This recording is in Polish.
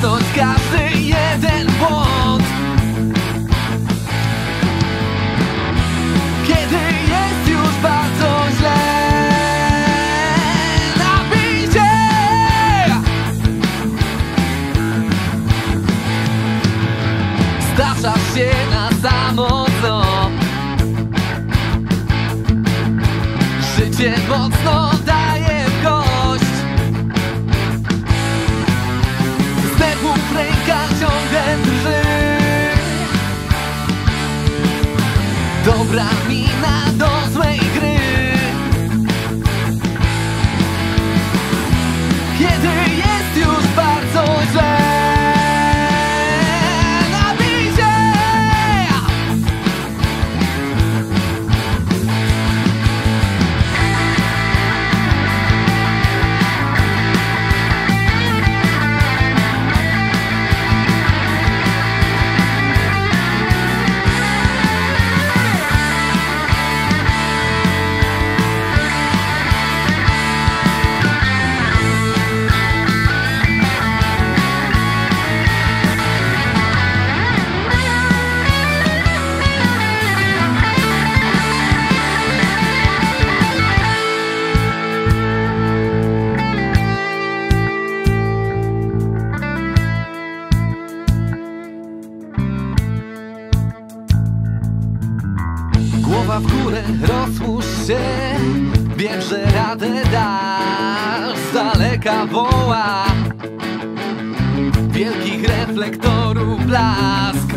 uniknąć każdy jeden błąd. Kiedy jest już bardzo źle Napij się Zdarzasz się na samotno Życie mocno daje w górę, rozłóż się. Wiem, że radę dasz Z daleka woła. Wielkich reflektorów blask